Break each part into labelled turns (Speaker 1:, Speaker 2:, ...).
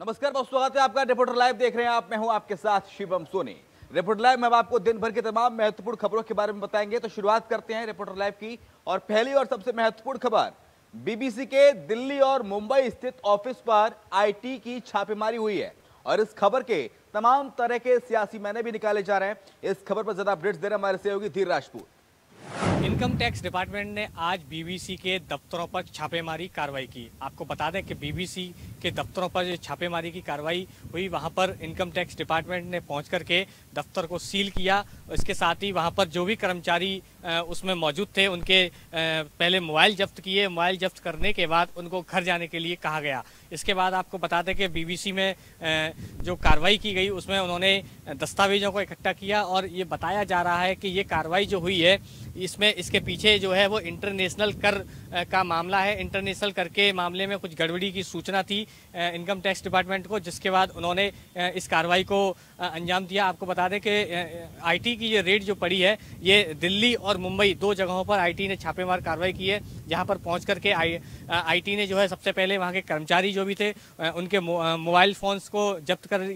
Speaker 1: नमस्कार बहुत स्वागत है आपका रिपोर्टर लाइव देख रहे हैं आप। मैं हूँ आपके साथ शिवम सोनी। रिपोर्टर लाइव में आपको दिन भर की तमाम महत्वपूर्ण खबरों के बारे में बताएँगे। तो शुरुआत करते हैं रिपोर्टर लाइव की। और पहली और सबसे महत्वपूर्ण खबर बीबीसी के दिल्ली और मुंबई स्थित ऑफ़िस पर आईटी की छापेमारी हुई है। और इस खबर के तमाम तरह के सियासी मैंने भी निकाले जा रहे हैं। इस खबर पर ज़्यादा अपडेट्स दे रहे हमारे सहयोगी धीर राजपूत।
Speaker 2: इनकम टैक्स डिपार्टमेंट ने आज बीबीसी के दफ्तरों पर छापेमारी कार्रवाई की। आपको बता दें कि बीबीसी के दफ्तरों पर छापेमारी की कार्रवाई हुई। वहाँ पर इनकम टैक्स डिपार्टमेंट ने पहुँच करके दफ्तर को सील किया। इसके साथ ही वहाँ पर जो भी कर्मचारी उसमें मौजूद थे, उनके पहले मोबाइल जब्त किए। मोबाइल जब्त करने के बाद उनको घर जाने के लिए कहा गया। इसके बाद आपको बता दें कि बीबीसी में जो कार्रवाई की गई, उसमें उन्होंने दस्तावेजों को इकट्ठा किया और ये बताया जा रहा है कि ये कार्रवाई जो हुई है, इसमें इसके पीछे जो है वो इंटरनेशनल कर का मामला है। इंटरनेशनल कर के मामले में कुछ गड़बड़ी की सूचना थी। इनकम टैक्स डिपार्टमेंट को, जिसके बाद उन्होंने इस कार्रवाई को अंजाम दिया। आपको बता दें कि आईटी की ये रेड जो पड़ी है, ये दिल्ली और मुंबई दो जगहों पर आईटी ने छापेमार कार्रवाई की है, जहाँ पर पहुँच करके आई आईटी ने जो है सबसे पहले वहाँ के कर्मचारी जो भी थे उनके मोबाइल फोन्स को जब्त कर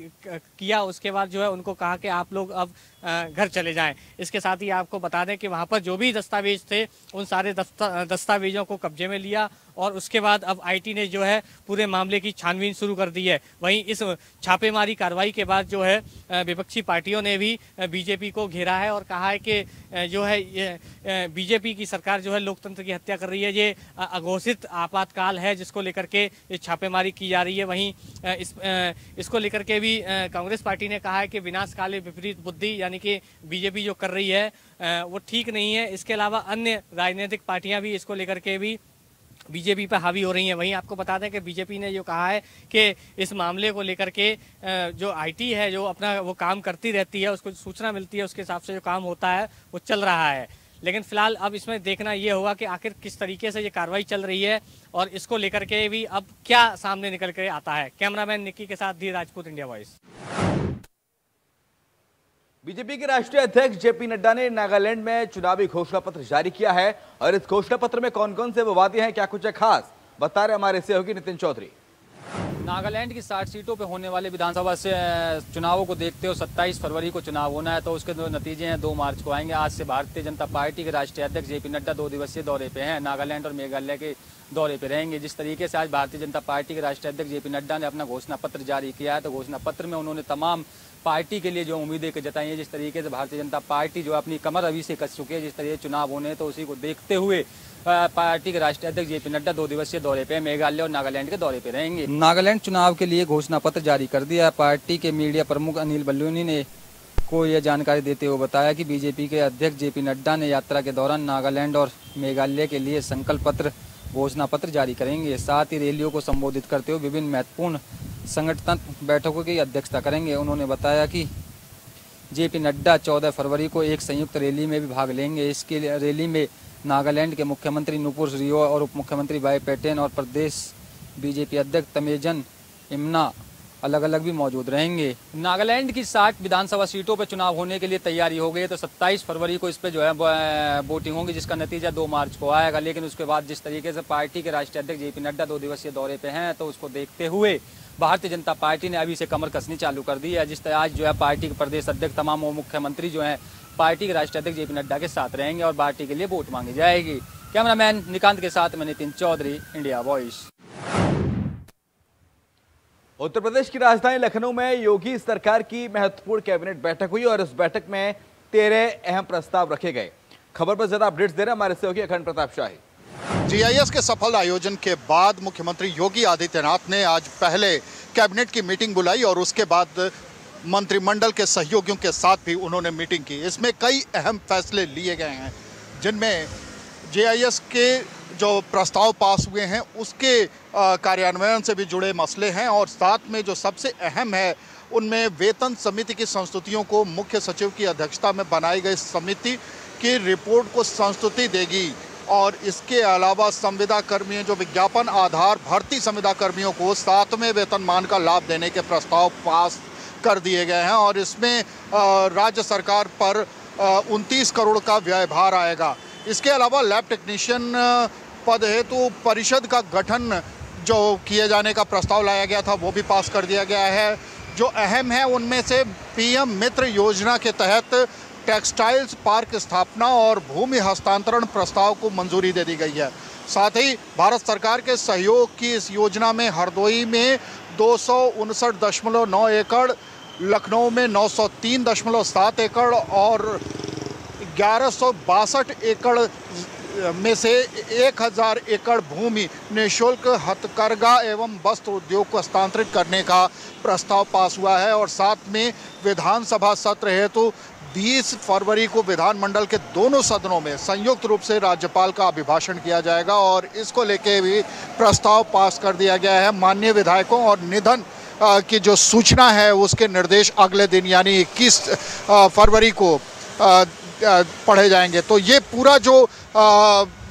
Speaker 2: किया। उसके बाद जो है उनको कहा कि आप लोग अब घर चले जाएँ। इसके साथ ही आपको बता दें कि वहाँ पर जो भी दस्तावेज़ थे, उन सारे दस्तावेजों को कब्जे में लिया और उसके बाद अब आईटी ने जो है पूरे मामले की छानबीन शुरू कर दी है। वहीं इस छापेमारी कार्रवाई के बाद जो है विपक्षी पार्टियों ने भी बीजेपी को घेरा है और कहा है कि जो है बीजेपी की सरकार जो है लोकतंत्र की हत्या कर रही है। ये अघोषित आपातकाल है जिसको लेकर के छापेमारी की जा रही है। वहीं इस इसको लेकर के भी कांग्रेस पार्टी ने कहा है कि विनाश काले विपरीत बुद्धि यानी कि बीजेपी जो कर रही है वो ठीक नहीं है। इसके अलावा अन्य राजनीतिक पार्टियाँ भी इसको लेकर के भी बीजेपी पर हावी हो रही है। वहीं आपको बता दें कि बीजेपी ने जो कहा है कि इस मामले को लेकर के जो आईटी है, जो अपना वो काम करती रहती है, उसको सूचना मिलती है, उसके हिसाब से जो काम होता है, वो चल रहा है। लेकिन फ़िलहाल अब इसमें देखना ये होगा कि आखिर किस तरीके से ये कार्रवाई चल रही है और इसको लेकर के भी अब क्या सामने निकल के आता है। कैमरामैन निक्की के साथ The Rajput India Voice.
Speaker 1: BJP के राष्ट्रीय अध्यक्ष जेपी नड्डा ने नागालैंड में चुनावी घोषणा पत्र जारी किया है और इस घोषणा पत्र में कौन कौन से वादे हैं, क्या कुछ है खास? बता रहे हमारे सहयोगी नितिन चौधरी।
Speaker 3: नागालैंड की साठ सीटों पर होने वाले विधानसभा से चुनावों को देखते हो 27 फरवरी को चुनाव होना है तो उसके जो नतीजे हैं, दो मार्च को आएँगे। आज से भारतीय जनता पार्टी के राष्ट्रीय अध्यक्ष जेपी नड्डा दो दिवसीय दौरे पे हैं, नागालैंड और मेघालय के दौरे पे रहेंगे। जिस तरीके से आज भारतीय जनता पार्टी के राष्ट्रीय अध्यक्ष जेपी नड्डा ने अपना घोषणा पत्र जारी किया है तो घोषणा पत्र में उन्होंने तमाम पार्टी के लिए जो उम्मीदें जताई हैं, जिस तरीके से भारतीय जनता पार्टी जो अपनी कमर अभी से कस चुकी है, जिस तरीके चुनाव होने तो उसी को देखते हुए पार्टी के राष्ट्रीय अध्यक्ष जेपी नड्डा दो दिवसीय दौरे पे मेघालय और नागालैंड के दौरे पे रहेंगे। नागालैंड चुनाव के लिए घोषणा पत्र जारी कर दिया। पार्टी के मीडिया प्रमुख अनिल बल्लूनी ने को यह जानकारी देते हुए बताया कि बीजेपी के अध्यक्ष जेपी नड्डा ने यात्रा के दौरान नागालैंड और मेघालय के लिए संकल्प पत्र, घोषणा पत्र जारी करेंगे। साथ ही रैलियों को संबोधित करते हुए विभिन्न महत्वपूर्ण संगठन बैठकों की अध्यक्षता करेंगे। उन्होंने बताया कि जेपी नड्डा 14 फरवरी को एक संयुक्त रैली में भी भाग लेंगे। इसके रैली में नागालैंड के मुख्यमंत्री नुपुर रियो और उप मुख्यमंत्री भाई पेटेन और प्रदेश बीजेपी अध्यक्ष तमेजन इमना अलग अलग भी मौजूद रहेंगे। नागालैंड की साठ विधानसभा सीटों पर चुनाव होने के लिए तैयारी हो गई तो 27 फरवरी को इस पर जो है वोटिंग होगी, जिसका नतीजा 2 मार्च को आएगा। लेकिन उसके बाद जिस तरीके से पार्टी के राष्ट्रीय अध्यक्ष जेपी नड्डा दो दिवसीय दौरे पे हैं तो उसको देखते हुए भारतीय जनता पार्टी ने अभी से कमर कसनी चालू कर दी है, जिस तरह आज जो है पार्टी के प्रदेश अध्यक्ष, तमाम मुख्यमंत्री जो है, पार्टी के राष्ट्रीय अध्यक्ष जेपी नड्डा के साथ रहेंगे और पार्टी के लिए वोट मांगी जाएगी। कैमरामैन निकांत के साथ में नितिन चौधरी, इंडिया वॉइस।
Speaker 1: उत्तर प्रदेश की राजधानी लखनऊ में योगी सरकार की महत्वपूर्ण कैबिनेट बैठक हुई और इस बैठक में तेरह अहम प्रस्ताव रखे गए। खबर पर ज़्यादा अपडेट्स दे रहे हमारे सहयोगी अखंड प्रताप शाही।
Speaker 4: जीआईएस के सफल आयोजन के बाद मुख्यमंत्री योगी आदित्यनाथ ने आज पहले कैबिनेट की मीटिंग बुलाई और उसके बाद मंत्रिमंडल के सहयोगियों के साथ भी उन्होंने मीटिंग की। इसमें कई अहम फैसले लिए गए हैं, जिनमें जीआईएस के जो प्रस्ताव पास हुए हैं, उसके कार्यान्वयन से भी जुड़े मसले हैं और साथ में जो सबसे अहम है, उनमें वेतन समिति की संस्तुतियों को मुख्य सचिव की अध्यक्षता में बनाई गई समिति की रिपोर्ट को संस्तुति देगी। और इसके अलावा संविदा कर्मियों, जो विज्ञापन आधार भर्ती संविदा कर्मियों को सातवें वेतनमान का लाभ देने के प्रस्ताव पास कर दिए गए हैं और इसमें राज्य सरकार पर उनतीस करोड़ का व्यय भार आएगा। इसके अलावा लैब टेक्नीशियन पद हेतु तो परिषद का गठन जो किए जाने का प्रस्ताव लाया गया था, वो भी पास कर दिया गया है। जो अहम है, उनमें से पीएम मित्र योजना के तहत टेक्सटाइल्स पार्क स्थापना और भूमि हस्तांतरण प्रस्ताव को मंजूरी दे दी गई है। साथ ही भारत सरकार के सहयोग की इस योजना में हरदोई में दो एकड़, लखनऊ में नौ एकड़ और ग्यारह एकड़ में से एक हज़ार एकड़ भूमि निःशुल्क हथकरघा एवं वस्त्र उद्योग को हस्तांतरित करने का प्रस्ताव पास हुआ है और साथ में विधानसभा सत्र हेतु 20 फरवरी को विधानमंडल के दोनों सदनों में संयुक्त रूप से राज्यपाल का अभिभाषण किया जाएगा और इसको लेके भी प्रस्ताव पास कर दिया गया है। माननीय विधायकों और निधन की जो सूचना है, उसके निर्देश अगले दिन, यानी इक्कीस फरवरी को पढ़े जाएँगे। तो ये पूरा जो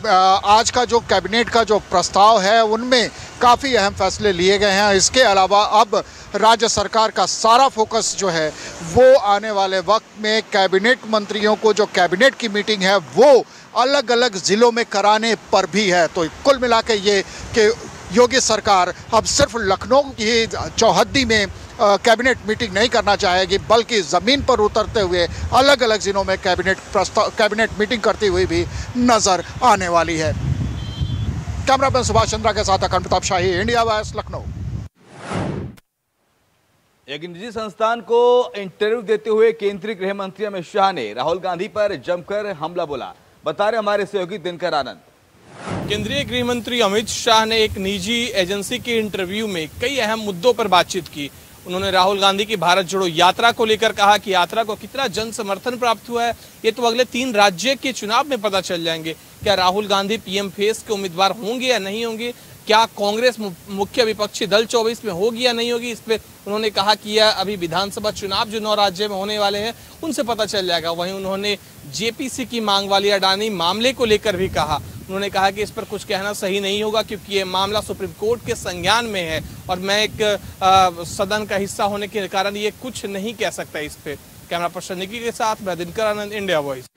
Speaker 4: आज का जो कैबिनेट का जो प्रस्ताव है, उनमें काफ़ी अहम फैसले लिए गए हैं। इसके अलावा अब राज्य सरकार का सारा फोकस जो है, वो आने वाले वक्त में कैबिनेट मंत्रियों को, जो कैबिनेट की मीटिंग है, वो अलग अलग ज़िलों में कराने पर भी है। तो कुल मिला के ये कि योगी सरकार अब सिर्फ़ लखनऊ की चौहद्दी में कैबिनेट मीटिंग नहीं करना चाहेगी बल्कि ज़मीन पर उतरते हुए अलग अलग ज़िलों में कैबिनेट प्रस्ताव कैबिनेट मीटिंग करती हुई भी नज़र आने वाली है। कैमरामैन सुभाष चंद्रा के साथ अखंड प्रताप शाही इंडिया वायस लखनऊ।
Speaker 1: एक निजी संस्थान को इंटरव्यू देते हुए केंद्रीय गृह मंत्री अमित शाह ने राहुल गांधी पर जमकर हमला बोला। बता रहे हमारे सहयोगी दिनकर आनंद।
Speaker 5: केंद्रीय गृह मंत्री अमित शाह ने एक निजी एजेंसी के इंटरव्यू में कई अहम मुद्दों पर बातचीत की। उन्होंने राहुल गांधी की भारत जोड़ो यात्रा को लेकर कहा कि यात्रा को कितना जन समर्थन प्राप्त हुआ है, ये तो अगले तीन राज्य के चुनाव में पता चल जाएँगे। क्या राहुल गांधी पीएम फेस के उम्मीदवार होंगे या नहीं होंगे? क्या कांग्रेस मुख्य विपक्षी दल 24 में होगी या नहीं होगी इस पर उन्होंने कहा कि यह अभी विधानसभा चुनाव जो नौ राज्य में होने वाले हैं उनसे पता चल जाएगा। वहीं उन्होंने जेपीसी की मांग वाली अडानी मामले को लेकर भी कहा। उन्होंने कहा कि इस पर कुछ कहना सही नहीं होगा क्योंकि ये मामला सुप्रीम कोर्ट के संज्ञान में है और मैं एक आ, सदन का हिस्सा होने के कारण ये कुछ नहीं कह सकता इस पर कैमरा पर्सन निकी के साथ मैं दिनकर आनंद इंडिया वॉइस।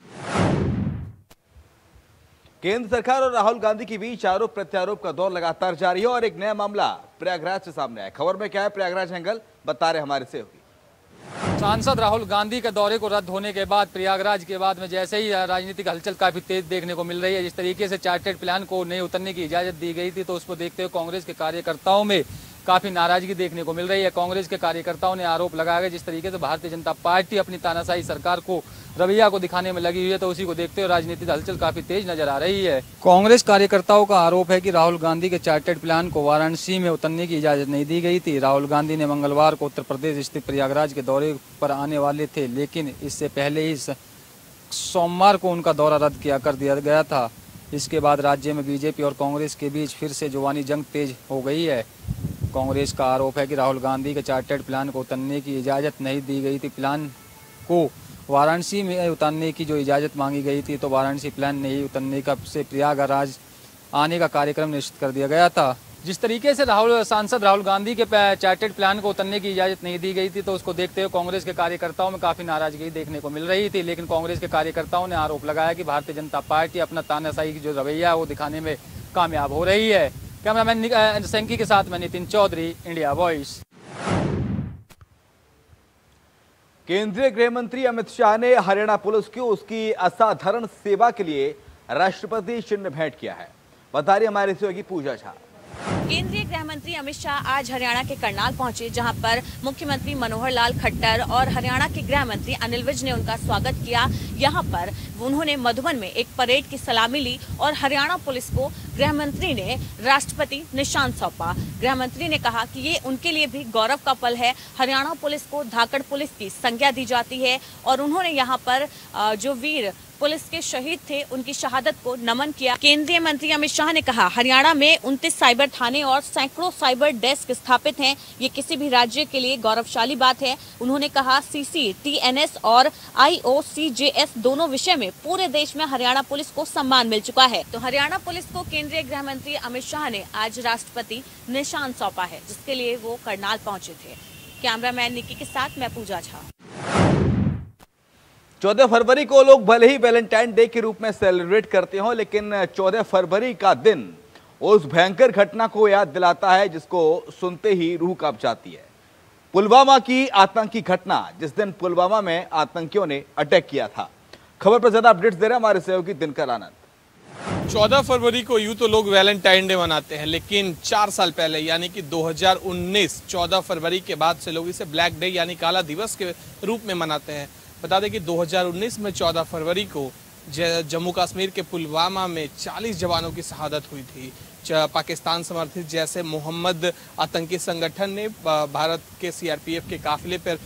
Speaker 1: केंद्र सरकार और राहुल गांधी के बीच आरोप प्रत्यारोप का दौर लगातार जारी है और एक नया मामला प्रयागराज से सामने आया। खबर में क्या है? प्रयागराज एंगल बता रहे हमारे से होगी
Speaker 3: सांसद राहुल गांधी के दौरे को रद्द होने के बाद, प्रयागराज के बाद में जैसे ही राजनीतिक हलचल काफ़ी तेज देखने को मिल रही है। जिस तरीके से चार्टेड प्लान को नहीं उतरने की इजाज़त दी गई थी तो उसको देखते हुए कांग्रेस के कार्यकर्ताओं में काफ़ी नाराज़गी देखने को मिल रही है। कांग्रेस के कार्यकर्ताओं ने आरोप लगाया गया जिस तरीके से भारतीय जनता पार्टी अपनी तानाशाही सरकार को रवैया को दिखाने में लगी हुई है तो उसी को देखते हुए राजनीतिक हलचल काफ़ी तेज नज़र आ रही है। कांग्रेस कार्यकर्ताओं का आरोप है कि राहुल गांधी के चार्टेड प्लान को वाराणसी में उतरने की इजाज़त नहीं दी गई थी। राहुल गांधी ने मंगलवार को उत्तर प्रदेश स्थित प्रयागराज के दौरे पर आने वाले थे, लेकिन इससे पहले ही सोमवार को उनका दौरा रद्द किया कर दिया गया था। इसके बाद राज्य में बीजेपी और कांग्रेस के बीच फिर से जुबानी जंग तेज हो गई है। कांग्रेस का आरोप है कि राहुल गांधी के चार्टर्ड प्लान को उतरने की इजाज़त नहीं दी गई थी। प्लान को वाराणसी में उतरने की जो इजाज़त मांगी गई थी तो वाराणसी प्लान नहीं उतरने का से प्रयागराज आने का कार्यक्रम निश्चित कर दिया गया था। जिस तरीके से राहुल, सांसद राहुल गांधी के चार्टेड प्लान को उतरने की इजाज़त नहीं दी गई थी तो उसको देखते हुए कांग्रेस के कार्यकर्ताओं में काफ़ी नाराज़गी देखने को मिल रही थी, लेकिन कांग्रेस के कार्यकर्ताओं ने आरोप लगाया कि भारतीय जनता पार्टी अपना तानाशाही की जो रवैया है, वो दिखाने में कामयाब हो रही है। कैमरामैन सैंकी के साथ मैं नितिन चौधरी इंडिया वॉइस
Speaker 1: केंद्रीय गृह मंत्री अमित शाह ने हरियाणा पुलिस की उसकी असाधारण सेवा के लिए राष्ट्रपति चिन्ह भेंट किया है। बता रही हमारे सहयोगी पूजा झा।
Speaker 6: केंद्रीय गृह मंत्री अमित शाह आज हरियाणा के करनाल पहुँचे, जहाँ पर मुख्यमंत्री मनोहर लाल खट्टर और हरियाणा के गृह मंत्री अनिल विज ने उनका स्वागत किया। यहाँ पर उन्होंने मधुबन में एक परेड की सलामी ली और हरियाणा पुलिस को गृह मंत्री ने राष्ट्रपति निशान सौंपा। गृह मंत्री ने कहा कि ये उनके लिए भी गौरव का पल है। हरियाणा पुलिस को धाकड़ पुलिस की संज्ञा दी जाती है और उन्होंने यहाँ पर जो वीर पुलिस के शहीद थे, उनकी शहादत को नमन किया। केंद्रीय मंत्री अमित शाह ने कहा, हरियाणा में उनतीस साइबर थाने और सैकड़ों साइबर डेस्क स्थापित हैं। ये किसी भी राज्य के लिए गौरवशाली बात है। उन्होंने कहा, सीसी, टीएनएस और आईओसीजेएस दोनों विषय में पूरे देश में हरियाणा पुलिस को सम्मान मिल चुका है। तो हरियाणा पुलिस को केंद्रीय गृह मंत्री अमित शाह ने आज राष्ट्रपति निशान सौंपा है, जिसके लिए वो करनाल पहुँचे थे। कैमरामैन निकी के साथ मैं पूजा झा।
Speaker 1: चौदह फरवरी को लोग भले ही वैलेंटाइन डे के रूप में सेलिब्रेट करते हो, लेकिन चौदह फरवरी का दिन उस भयंकर घटना को याद दिलाता है, जिसको सुनते ही रूह काँप जाती है। पुलवामा की आतंकी घटना, जिस दिन पुलवामा में आतंकियों ने अटैक किया था। खबर पर ज़्यादा अपडेट्स दे रहे हैं हमारे सहयोगी दिनकर आनंद।
Speaker 5: 14 फरवरी को यूँ तो लोग वैलेंटाइन डे मनाते हैं, लेकिन चार साल पहले, यानी कि 2019 14 फरवरी के बाद से लोग इसे ब्लैक डे, यानी काला दिवस के रूप में मनाते हैं। बता दें कि 2019 में 14 फरवरी को जम्मू कश्मीर के पुलवामा में 40 जवानों की शहादत हुई थी। पाकिस्तान समर्थित जैसे मोहम्मद आतंकी संगठन ने भारत के सीआरपीएफ के काफिले पर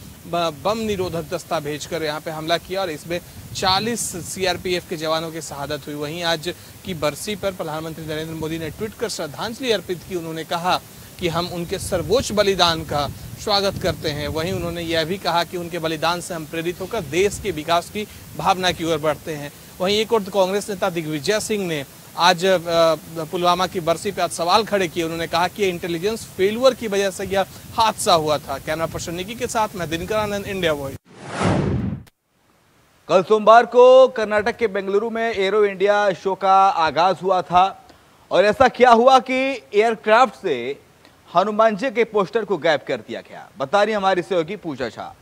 Speaker 5: बम निरोधक दस्ता भेजकर यहाँ पे हमला किया और इसमें 40 सीआरपीएफ के जवानों की शहादत हुई। वहीं आज की बरसी पर प्रधानमंत्री नरेंद्र मोदी ने ट्वीट कर श्रद्धांजलि अर्पित की। उन्होंने कहा कि हम उनके सर्वोच्च बलिदान का स्वागत करते हैं। वहीं उन्होंने यह भी कहा कि उनके बलिदान से हम प्रेरित होकर देश के विकास की भावना की ओर बढ़ते हैं। वहीं एक और कांग्रेस नेता दिग्विजय सिंह ने आज पुलवामा की बरसी पे आज सवाल खड़े किए। उन्होंने कहा कि इंटेलिजेंस फेलुअर की वजह से यह हादसा हुआ था। कैमरा पर्सन निकी के साथ मैं दिनकर आनंद इंडिया वॉइस
Speaker 1: कल सोमवार को कर्नाटक के बेंगलुरु में एरो इंडिया शो का आगाज़ हुआ था और ऐसा क्या हुआ कि एयरक्राफ्ट से हनुमान जी के पोस्टर को गायब कर दिया गया। बता रही हमारी सहयोगी पूजा झा।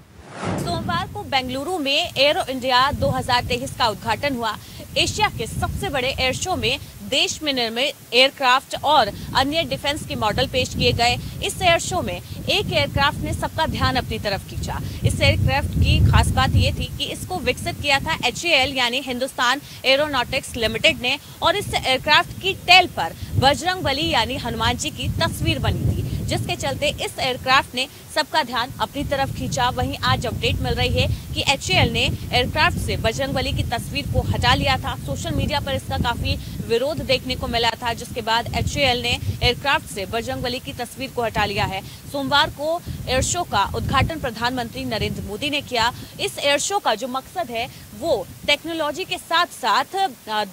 Speaker 6: सोमवार को बेंगलुरु में एरो इंडिया 2023 का उद्घाटन हुआ। एशिया के सबसे बड़े एयर शो में देश में निर्मित एयरक्राफ्ट और अन्य डिफेंस के मॉडल पेश किए गए। इस एयर शो में एक एयरक्राफ्ट ने सबका ध्यान अपनी तरफ़ खींचा। इस एयरक्राफ्ट की खास बात ये थी कि इसको विकसित किया था एचएएल यानी हिंदुस्तान एरोनॉटिक्स लिमिटेड ने, और इस एयरक्राफ्ट की टेल पर बजरंग बली यानी हनुमान जी की तस्वीर बनी थी। जिसके चलते इस एयरक्राफ्ट ने सबका ध्यान अपनी तरफ़ खींचा। वहीं आज अपडेट मिल रही है कि एच ने एयरक्राफ्ट से बजरंगबली की तस्वीर को हटा लिया था। सोशल मीडिया पर इसका काफ़ी विरोध देखने को मिला था। जिसके बाद एच ने एयरक्राफ्ट से बजरंगबली की तस्वीर को हटा लिया है। सोमवार को एयर शो का उद्घाटन प्रधानमंत्री नरेंद्र मोदी ने किया। इस एयर शो का जो मकसद है, वो टेक्नोलॉजी के साथ साथ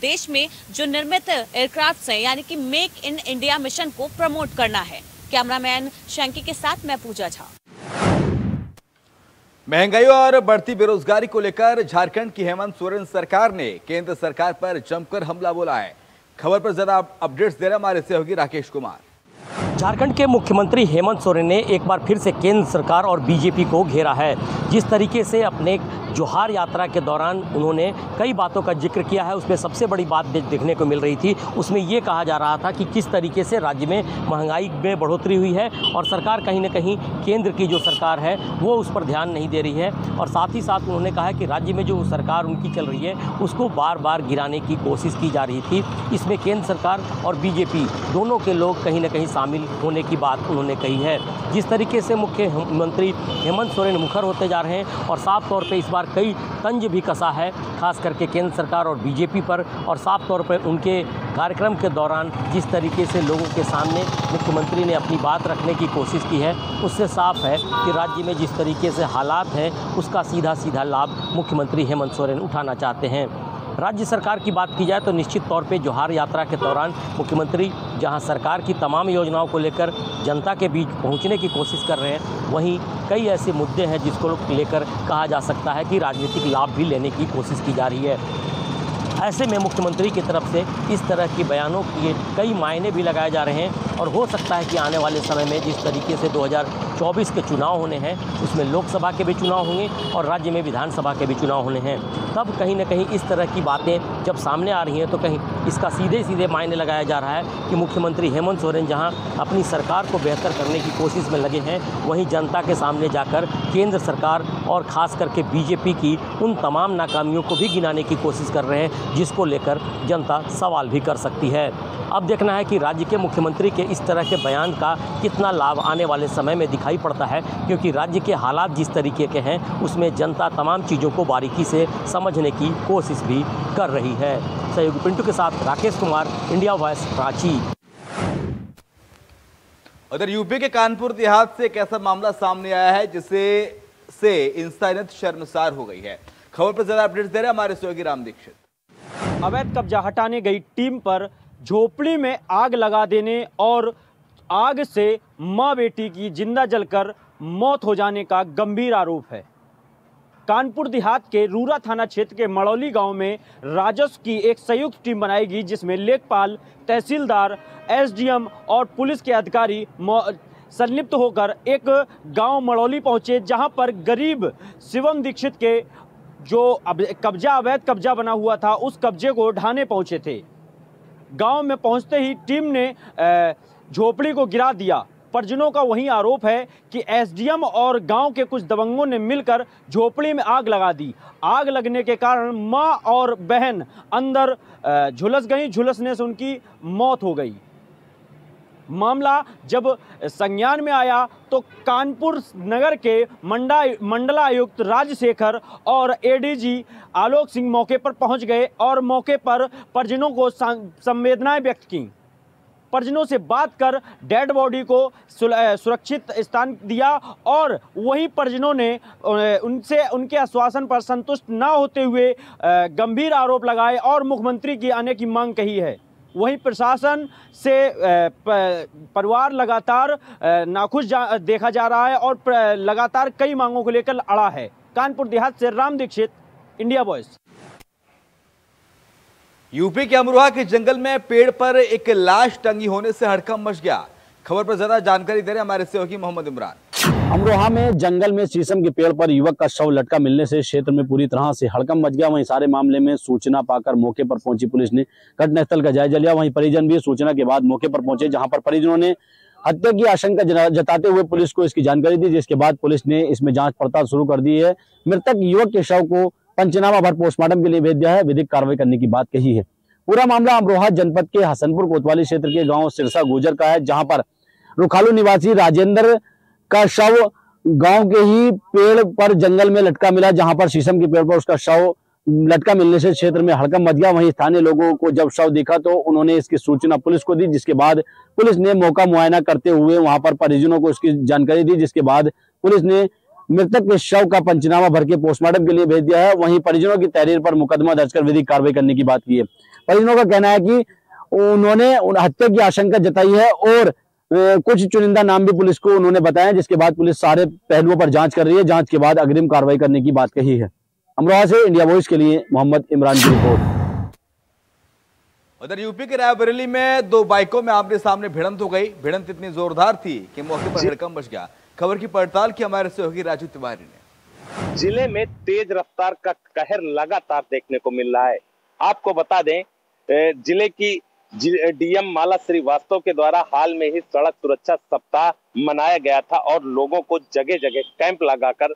Speaker 6: देश में जो निर्मित एयरक्राफ्ट हैं, यानी कि मेक इन इंडिया मिशन को प्रमोट करना है। कैमरामैन शंकी के साथ मैं पूजा झा।
Speaker 1: महँगाई और बढ़ती बेरोजगारी को लेकर झारखंड की हेमंत सोरेन सरकार ने केंद्र सरकार पर जमकर हमला बोला है। खबर पर ज़्यादा अपडेट्स दे रहे हमारे सहयोगी राकेश कुमार।
Speaker 7: झारखंड के मुख्यमंत्री हेमंत सोरेन ने एक बार फिर से केंद्र सरकार और बीजेपी को घेरा है। जिस तरीके से अपने जोहार यात्रा के दौरान उन्होंने कई बातों का ज़िक्र किया है, उसमें सबसे बड़ी बात देखने को मिल रही थी, उसमें ये कहा जा रहा था कि किस तरीके से राज्य में महँगाई में बढ़ोतरी हुई है और सरकार कहीं ना कहीं केंद्र की जो सरकार है, वो उस पर ध्यान नहीं दे रही है। और साथ ही साथ उन्होंने कहा कि राज्य में जो सरकार उनकी चल रही है, उसको बार बार गिराने की कोशिश की जा रही थी। इसमें केंद्र सरकार और बीजेपी दोनों के लोग कहीं ना कहीं शामिल होने की बात उन्होंने कही है। जिस तरीके से मुख्यमंत्री हेमंत सोरेन मुखर होते जा रहे हैं और साफ़ तौर पर इस बार कई तंज भी कसा है, खास करके केंद्र सरकार और बीजेपी पर और साफ़ तौर पर उनके कार्यक्रम के दौरान जिस तरीके से लोगों के सामने मुख्यमंत्री ने अपनी बात रखने की कोशिश की है, उससे साफ़ है कि राज्य में जिस तरीके से हालात हैं, उसका सीधा सीधा लाभ मुख्यमंत्री हेमंत सोरेन उठाना चाहते हैं। राज्य सरकार की बात की जाए तो निश्चित तौर पे जोहार यात्रा के दौरान मुख्यमंत्री, जहाँ सरकार की तमाम योजनाओं को लेकर जनता के बीच पहुँचने की कोशिश कर रहे हैं, वहीं कई ऐसे मुद्दे हैं जिसको लेकर कहा जा सकता है कि राजनीतिक लाभ भी लेने की कोशिश की जा रही है। ऐसे में मुख्यमंत्री की तरफ़ से इस तरह के बयानों के कई मायने भी लगाए जा रहे हैं और हो सकता है कि आने वाले समय में जिस तरीके से 2024 के चुनाव होने हैं, उसमें लोकसभा के भी चुनाव होंगे और राज्य में विधानसभा के भी चुनाव होने हैं। तब कहीं ना कहीं इस तरह की बातें जब सामने आ रही हैं तो कहीं इसका सीधे सीधे मायने लगाया जा रहा है कि मुख्यमंत्री हेमंत सोरेन जहाँ अपनी सरकार को बेहतर करने की कोशिश में लगे हैं, वहीं जनता के सामने जाकर केंद्र सरकार और ख़ास करके बीजेपी की उन तमाम नाकामियों को भी गिनाने की कोशिश कर रहे हैं। जिसको लेकर जनता सवाल भी कर सकती है। अब देखना है कि राज्य के मुख्यमंत्री के इस तरह के बयान का कितना लाभ आने वाले समय में दिखाई पड़ता है, क्योंकि राज्य के हालात जिस तरीके के हैं, उसमें जनता तमाम चीज़ों को बारीकी से समझने की कोशिश भी कर रही है। सहयोगी पिंटू के साथ राकेश कुमार, इंडिया वॉइस रांची।
Speaker 1: उधर यूपी के कानपुर देहात से एक ऐसा मामला सामने आया है, जिसे, से इंसानियत शर्मसार हो गई है। खबर पर ज़्यादा अपडेट्स दे रहे हमारे सहयोगी राम दीक्षित
Speaker 8: अवैध कब्जा हटाने गई टीम पर झोपड़ी में आग लगा देने और आग से माँ बेटी की ज़िंदा जलकर मौत हो जाने का गंभीर आरोप है। कानपुर देहात के रूरा थाना क्षेत्र के मड़ौली गाँव में राजस्व की एक संयुक्त टीम बनाएगी, जिसमें लेखपाल, तहसीलदार, एसडीएम और पुलिस के अधिकारी संलिप्त होकर एक गाँव मड़ौली पहुँचे, जहाँ पर गरीब, शिवम दीक्षित के जो कब्जा, अवैध कब्जा बना हुआ था, उस कब्जे को ढाने पहुँचे थे। गाँव में पहुँचते ही टीम ने झोपड़ी को गिरा दिया। परिजनों का वही आरोप है कि एसडीएम और गाँव के कुछ दबंगों ने मिलकर झोपड़ी में आग लगा दी। आग लगने के कारण माँ और बहन अंदर झुलस गई। झुलसने से उनकी मौत हो गई। मामला जब संज्ञान में आया तो कानपुर नगर के मंडा, मंडलायुक्त राजशेखर और एडीजी आलोक सिंह मौके पर पहुँच गए और मौके पर परिजनों को संवेदनाएँ व्यक्त की। परिजनों से बात कर डेड बॉडी को सुरक्षित स्थान दिया और वही परिजनों ने उनसे, उनके आश्वासन पर संतुष्ट न होते हुए गंभीर आरोप लगाए और मुख्यमंत्री की आने की मांग कही है। वहीं प्रशासन से परिवार लगातार नाखुश देखा जा रहा है और लगातार कई मांगों को लेकर अड़ा है। कानपुर देहात से Ram Dikshit, India voice.
Speaker 1: UP के अमरोहा के जंगल में पेड़ पर एक लाश टंगी होने से हड़कम मच गया। खबर पर ज़्यादा जानकारी दे रहे हमारे सहयोगी मोहम्मद इमरान।
Speaker 9: अमरोहा में जंगल में शीशम के पेड़ पर युवक का शव लटका मिलने से क्षेत्र में पूरी तरह से हड़कम मच गया। वहीं सारे मामले में सूचना पाकर मौके पर पहुँची पुलिस ने। घटनास्थल का जायजा लिया। वहीं परिजन भी सूचना के बाद मौके पर पहुँचे, जहाँ पर परिजनों ने हत्या की आशंका जताते हुए पुलिस को इसकी जानकारी दी, जिसके बाद पुलिस ने इसमें जाँच पड़ताल शुरू कर दी है। मृतक युवक के शव को पंचनामा भर पोस्टमार्टम के लिए भेज दिया है। विधिक कार्रवाई करने की बात कही है। पूरा मामला अमरोहा जनपद के हसनपुर कोतवाली क्षेत्र के गाँव सिरसा गुजर का है, जहाँ पर रुखालू निवासी राजेंद्र का शव गाँव के ही पेड़ पर जंगल में लटका मिला, जहाँ पर शीशम के पेड़ पर उसका शव लटका मिलने से क्षेत्र में हड़कम मच गया। वहीं स्थानीय लोगों को जब शव देखा तो उन्होंने इसकी सूचना पुलिस को दी, जिसके बाद पुलिस ने मौका मुआयना करते हुए वहाँ पर परिजनों को इसकी जानकारी दी, जिसके बाद पुलिस ने मृतक के शव का पंचनामा भर के पोस्टमार्टम के लिए भेज दिया है। वहीं परिजनों की तहरीर पर मुकदमा दर्ज कर विधिक कार्रवाई करने की बात की है। परिजनों का कहना है कि उन्होंने हत्या की आशंका जताई है और कुछ चुनिंदा नाम भी पुलिस को उन्होंने बताया जिसके बाद पुलिस सारे पहलुओं पर जाँच कर रही है। जाँच के बाद अग्रिम कार्रवाई करने की बात कही है। अमरोहा से इंडिया वॉइस के लिए मोहम्मद इमरान की रिपोर्ट।
Speaker 1: उधर यूपी के रायबरेली में दो बाइकों में आमने सामने भिड़ंत हो गई। भिड़ंत इतनी जोरदार थी कि मौके पर हड़कम बच गया। खबर की पड़ताल की हमारे सहयोगी राजू तिवारी ने।
Speaker 10: ज़िले में तेज रफ्तार का कहर लगातार देखने को मिल रहा है। आपको बता दें ज़िले की डीएम माला श्रीवास्तव के द्वारा हाल में ही सड़क सुरक्षा सप्ताह मनाया गया था और लोगों को जगह जगह कैंप लगाकर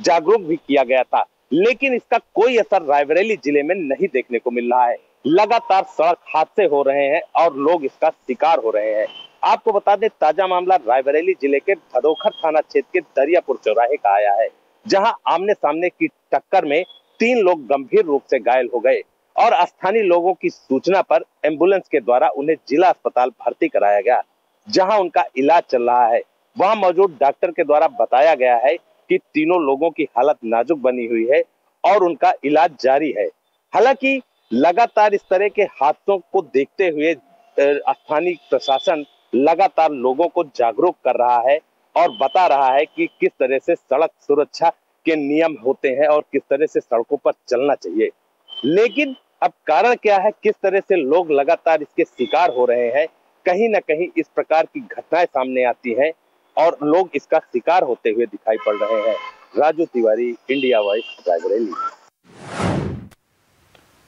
Speaker 10: जागरूक भी किया गया था। लेकिन इसका कोई असर रायबरेली ज़िले में नहीं देखने को मिल रहा है। लगातार सड़क हादसे हो रहे हैं और लोग इसका शिकार हो रहे हैं। आपको बता दें, ताज़ा मामला रायबरेली ज़िले के भदोखर थाना क्षेत्र के दरियापुर चौराहे का आया है, जहाँ आमने सामने की टक्कर में तीन लोग गंभीर रूप से घायल हो गए। और स्थानीय लोगों की सूचना पर एंबुलेंस के द्वारा उन्हें जिला अस्पताल भर्ती कराया गया, जहाँ उनका इलाज चल रहा है। वहाँ मौजूद डॉक्टर के द्वारा बताया गया है कि तीनों लोगों की हालत नाजुक बनी हुई है और उनका इलाज जारी है। हालाँकि, लगातार इस तरह के हादसों को देखते हुए स्थानीय प्रशासन लगातार लोगों को जागरूक कर रहा है और बता रहा है कि किस तरह से सड़क सुरक्षा के नियम होते हैं और किस तरह से सड़कों पर चलना चाहिए। लेकिन अब कारण क्या है? किस तरह से लोग लगातार इसके शिकार हो रहे हैं? कहीं ना कहीं इस प्रकार की घटनाएँ सामने आती हैं और लोग इसका शिकार होते हुए दिखाई पड़ रहे हैं। Raju Tiwari, India voice, Raebareli.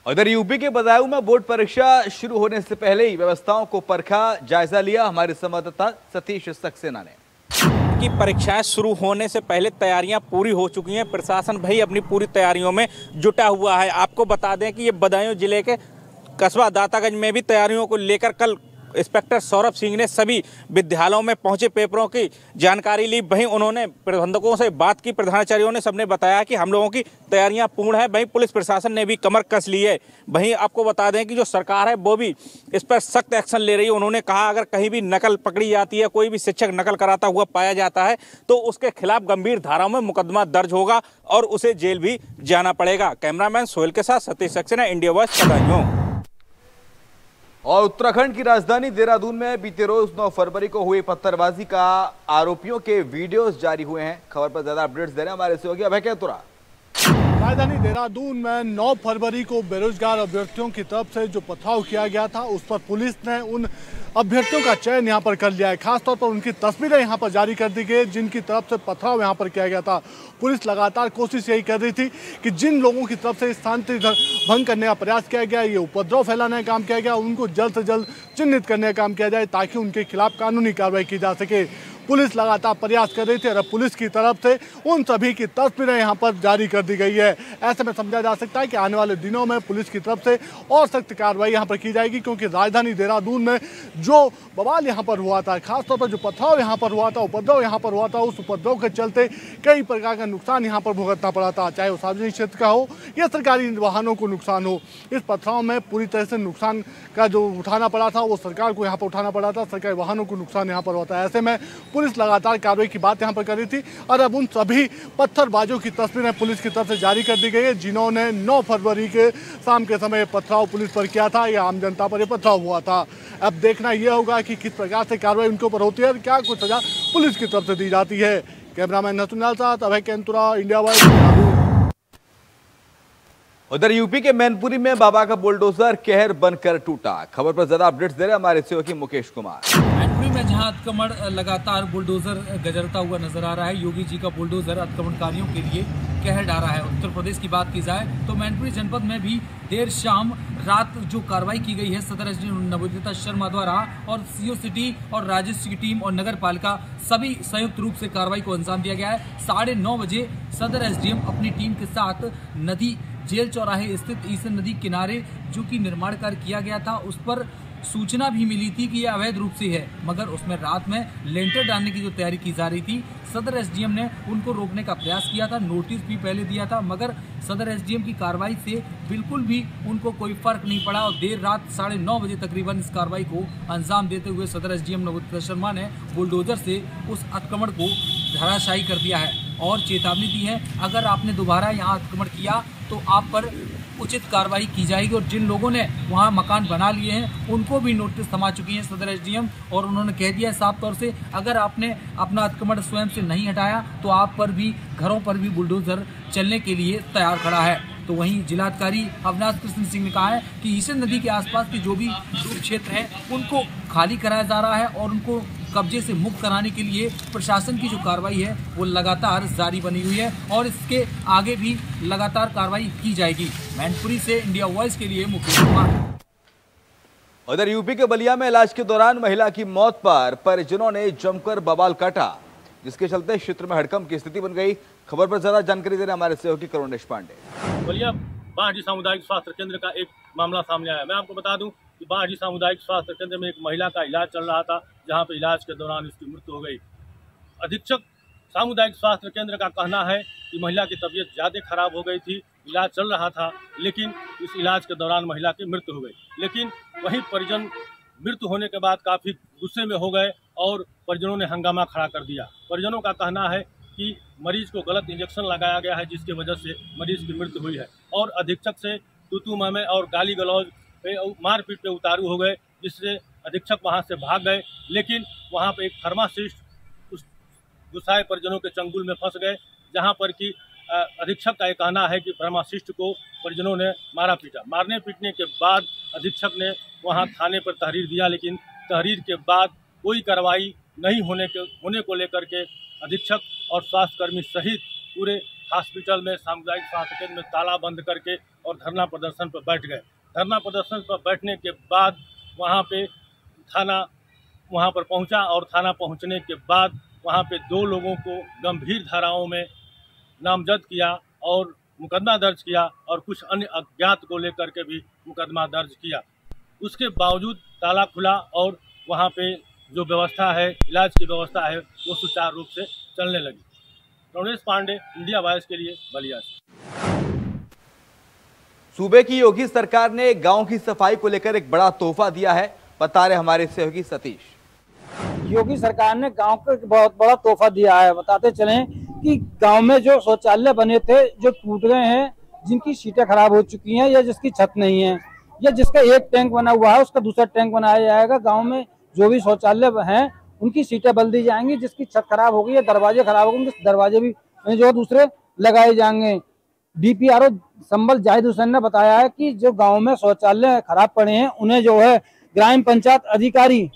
Speaker 1: उधर यूपी के बदायूं में बोर्ड परीक्षा शुरू होने से पहले ही व्यवस्थाओं को परखा जायजा लिया हमारे संवाददाता सतीश सक्सेना ने।
Speaker 11: की परीक्षाएँ शुरू होने से पहले तैयारियाँ पूरी हो चुकी हैं। प्रशासन भाई अपनी पूरी तैयारियों में जुटा हुआ है। आपको बता दें कि ये बदायूं ज़िले के कस्बा दातागंज में भी तैयारियों को लेकर कल इंस्पेक्टर सौरभ सिंह ने सभी विद्यालयों में पहुँचे पेपरों की जानकारी ली। वहीं उन्होंने प्रबंधकों से बात की। प्रधानाचार्यों ने सबने बताया कि हम लोगों की तैयारियाँ पूर्ण है। वहीं पुलिस प्रशासन ने भी कमर कस ली है। वहीं आपको बता दें कि जो सरकार है, वो भी इस पर सख्त एक्शन ले रही है। उन्होंने कहा, अगर कहीं भी नकल पकड़ी जाती है, कोई भी शिक्षक नकल कराता हुआ पाया जाता है तो उसके खिलाफ गंभीर धाराओं में मुकदमा दर्ज होगा और उसे जेल भी जाना पड़ेगा। कैमरामैन सोहेल के साथ सतीश सक्सेना, इंडिया वॉइस
Speaker 1: और उत्तराखंड की राजधानी देहरादून में बीते रोज 9 फरवरी को हुई पत्थरबाजी का आरोपियों के वीडियोस जारी हुए हैं। खबर पर ज़्यादा अपडेट्स दे रहे हैं हमारे सहयोगी अभय कैतुरा।
Speaker 12: राजधानी देहरादून में 9 फरवरी को बेरोजगार अभ्यर्थियों की तरफ़ से जो पथराव किया गया था, उस पर पुलिस ने उन अभ्यर्थियों का चयन यहाँ पर कर लिया है। खासतौर पर उनकी तस्वीरें यहाँ पर जारी कर दी गई, जिनकी तरफ़ से पथराव यहाँ पर किया गया था। पुलिस लगातार कोशिश यही कर रही थी कि जिन लोगों की तरफ़ से शांति भंग करने का प्रयास किया गया, ये उपद्रव फैलाने का काम किया गया, उनको जल्द से जल्द चिन्हित करने का काम किया जाए, ताकि उनके खिलाफ कानूनी कार्रवाई की जा सके। पुलिस लगातार प्रयास कर रही थी और पुलिस की तरफ़ से उन सभी की तस्वीरें यहाँ पर जारी कर दी गई है। ऐसे में समझा जा सकता है कि आने वाले दिनों में पुलिस की तरफ़ से और सख्त कार्रवाई यहाँ पर की जाएगी, क्योंकि राजधानी देहरादून में जो बवाल यहाँ पर हुआ था, खासतौर पर जो पथराव यहाँ पर हुआ था, उपद्रव यहाँ पर हुआ था, उस उपद्रव के चलते कई प्रकार का नुकसान यहाँ पर भुगतना पड़ा था, चाहे वो सार्वजनिक क्षेत्र का हो या सरकारी वाहनों को नुकसान हो। इस पथराव में पूरी तरह से नुकसान का जो उठाना पड़ा था, वो सरकार को यहाँ पर उठाना पड़ा था, सरकारी वाहनों को नुकसान यहाँ पर हुआ था ऐसे में पुलिस लगातार कार्रवाई की बात यहाँ पर कर रही थी और अब उन सभी पत्थरबाजों की तस्वीरें पुलिस की तरफ़ से जारी कर दी गई है जिन्होंने 9 फरवरी के शाम के समय पथराव पुलिस पर किया था। या आम जनता पर यह पथराव हुआ था। अब देखना यह होगा कि किस प्रकार से कार्रवाई उनके ऊपर होती है और क्या कुछ सजा पुलिस की तरफ़ से दी जाती है। कैमरामैन नसुनाल साथ, अभय केंतुरा, इंडिया वाइड
Speaker 1: उधर यूपी के मैनपुरी में बाबा का बुलडोजर कहर बनकर टूटा। खबर पर ज़्यादा अपडेट्स दे रहे हमारे सहयोगी मुकेश कुमार।
Speaker 13: मैनपुरी में जहाँ अतिक्रमण लगातार बुलडोजर गजरता हुआ नज़र आ रहा है। योगी जी का बुलडोजर अतिक्रमणकारियों के लिए कहर डाला है। उत्तर प्रदेश की बात की जाए तो मैनपुरी जनपद में भी देर शाम रात जो कार्रवाई की गई है, सदर एस नवोदिता शर्मा द्वारा और सीओ सिटी और राजस्व की टीम और नगर पालिका सभी संयुक्त रूप से कार्रवाई को अंजाम दिया गया है। साढ़े नौ बजे सदर एसडीएम अपनी टीम के साथ नदी, जेल चौराहे स्थित ईसन नदी किनारे जो कि निर्माण कार्य किया गया था, उस पर सूचना भी मिली थी कि यह अवैध रूप से है, मगर उसमें रात में लेंटर डालने की जो तैयारी की जा रही थी, सदर एसडीएम ने उनको रोकने का प्रयास किया था, नोटिस भी पहले दिया था, मगर सदर एसडीएम की कार्रवाई से बिल्कुल भी उनको कोई फ़र्क नहीं पड़ा और देर रात साढ़े नौ बजे तकरीबन इस कार्रवाई को अंजाम देते हुए सदर एसडीएम नवोदिता शर्मा ने बुलडोजर से उस अतिक्रमण को धराशायी कर दिया है और चेतावनी दी है, अगर आपने दोबारा यहाँ अतिक्रमण किया तो आप पर उचित कार्रवाई की जाएगी और जिन लोगों ने वहाँ मकान बना लिए हैं, उनको भी नोटिस थमा चुकी हैं सदर एसडीएम और उन्होंने कह दिया है साफ़ तौर से, अगर आपने अपना अतिक्रमण स्वयं से नहीं हटाया तो आप पर भी, घरों पर भी बुलडोजर चलने के लिए तैयार खड़ा है। तो वहीं जिलाधिकारी अविनाश कृष्ण सिंह ने कहा है कि ईशन नदी के आसपास के जो भी क्षेत्र हैं, उनको खाली कराया जा रहा है और उनको कब्जे से मुक्त कराने के लिए प्रशासन की जो कार्रवाई है वो लगातार जारी बनी हुई है और इसके आगे भी लगातार कार्रवाई की जाएगी। मैनपुरी से इंडिया वॉइस के लिए मुकेश कुमार।
Speaker 1: उधर यूपी के बलिया में इलाज के दौरान महिला की मौत पर परिजनों ने जमकर बवाल काटा जिसके चलते क्षेत्र में हड़कंप की स्थिति बन गई। खबर पर ज़्यादा जानकारी दे रहे हमारे सहयोगी करुणेश पांडे।
Speaker 14: बलिया बाढ़ी सामुदायिक स्वास्थ्य केंद्र का एक मामला सामने आया। मैं आपको बता दूँ कि बाढ़ी सामुदायिक स्वास्थ्य केंद्र में एक महिला का इलाज चल रहा था। जहाँ पर इलाज के दौरान उसकी मृत्यु हो गई। अधीक्षक सामुदायिक स्वास्थ्य केंद्र का कहना है कि महिला की तबीयत ज़्यादा खराब हो गई थी, इलाज चल रहा था, लेकिन इस इलाज के दौरान महिला की मृत्यु हो गई। लेकिन वहीं परिजन मृत्यु होने के बाद काफ़ी गुस्से में हो गए और परिजनों ने हंगामा खड़ा कर दिया। परिजनों का कहना है कि मरीज़ को गलत इंजेक्शन लगाया गया है, जिसकी वजह से मरीज़ की मृत्यु हुई है। और अधीक्षक से तूतू मामे और गाली गलौज पे मारपीट पे उतारू हो गए, जिससे अधीक्षक वहाँ से भाग गए, लेकिन वहाँ पर एक फार्मासिस्ट उस गुस्साए परिजनों के चंगुल में फंस गए, जहाँ पर कि अधीक्षक का ये कहना है कि फार्मासिस्ट को परिजनों ने मारा पीटा। मारने पीटने के बाद अधीक्षक ने वहाँ थाने पर तहरीर दिया, लेकिन तहरीर के बाद कोई कार्रवाई नहीं होने के, होने को लेकर के अधीक्षक और स्वास्थ्यकर्मी सहित पूरे हॉस्पिटल में, सामुदायिक स्वास्थ्य केंद्र में ताला बंद करके और धरना प्रदर्शन पर बैठ गए। धरना प्रदर्शन पर बैठने के बाद वहाँ पे थाना वहाँ पर पहुँचा और थाना पहुँचने के बाद वहाँ पे दो लोगों को गंभीर धाराओं में नामजद किया और मुकदमा दर्ज किया और कुछ अन्य अज्ञात को लेकर के भी मुकदमा दर्ज किया। उसके बावजूद ताला खुला और वहाँ पे जो व्यवस्था है, इलाज की व्यवस्था है, वो सुचारू रूप से चलने लगी। रमेश पांडे, इंडिया वायस के लिए बलिया से।
Speaker 1: सूबे की योगी सरकार ने गाँव की सफ़ाई को लेकर एक बड़ा तोहफा दिया है। बता रहे हमारे सहयोगी सतीश।
Speaker 15: योगी सरकार ने गाँव को बहुत बड़ा तोहफा दिया है। बताते चले कि गाँव में जो शौचालय बने थे, जो टूट गए हैं, जिनकी सीटें खराब हो चुकी हैं या जिसकी छत नहीं है, या जिसका एक टैंक बना हुआ है, उसका दूसरा टैंक बनाया जाएगा, गाँव में जो भी शौचालय हैं, उनकी सीटें बदल दी जाएँगी। जिसकी छत खराब हो गई है दरवाजे खराब हो गए दरवाजे भी जो दूसरे लगाए जाएँगे। डीपीआरओ संबल जाहिद हुसैन ने बताया है कि जो गाँव में शौचालय खराब पड़े हैं, उन्हें जो है ग्राम पंचायत अधिकारी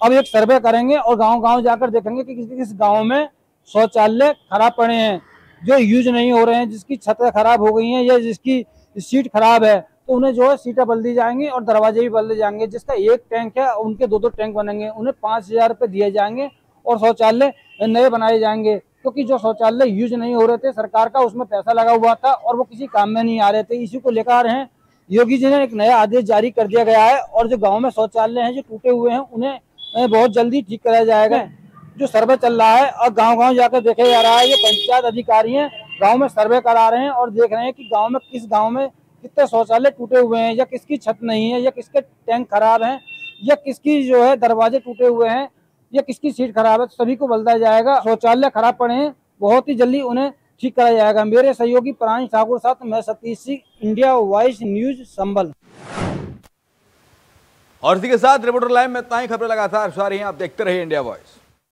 Speaker 15: अब एक सर्वे करेंगे और गाँव गाँव जाकर देखेंगे कि किस किस गाँव में शौचालय खराब पड़े हैं, जो यूज़ नहीं हो रहे हैं, जिसकी छतें खराब हो गई हैं या जिसकी सीट खराब है। तो उन्हें जो है सीटें बदल दी जाएँगी और दरवाजे भी बदले जाएँगे। जिसका एक टैंक है, उनके दो दो टैंक बनेंगे, उन्हें पाँच हज़ार रुपये दिए जाएँगे और शौचालय नए बनाए जाएँगे। क्योंकि जो शौचालय यूज़ नहीं हो रहे थे, सरकार का उसमें पैसा लगा हुआ था और वो किसी काम में नहीं आ रहे थे। इसी को लेकर हैं योगी जी ने एक नया आदेश जारी कर दिया गया है और जो गाँव में शौचालय हैं जो टूटे हुए हैं उन्हें बहुत जल्दी ठीक कराया जाएगा। जो सर्वे चल रहा है और गाँव गाँव जाकर देखा जा रहा है ये पंचायत अधिकारी हैं गाँव में सर्वे करा रहे हैं और देख रहे हैं कि गाँव में किस गाँव में कितने शौचालय टूटे हुए हैं या किसकी छत नहीं है या किसके टैंक खराब हैं या किसकी जो है दरवाजे टूटे हुए हैं या किसकी सीट खराब है तो सभी को बदला जाएगा। शौचालय खराब पड़े हैं बहुत ही जल्दी उन्हें ठीक कराया जाएगा। मेरे सहयोगी प्राणी ठाकुर, साथ मैं Satish Singh India voice news Sambhal.
Speaker 1: और इसी के साथ रिपोर्टर लाइव में इतना ही खबरें लगातार हैं। आप देखते रहिए इंडिया वॉइस।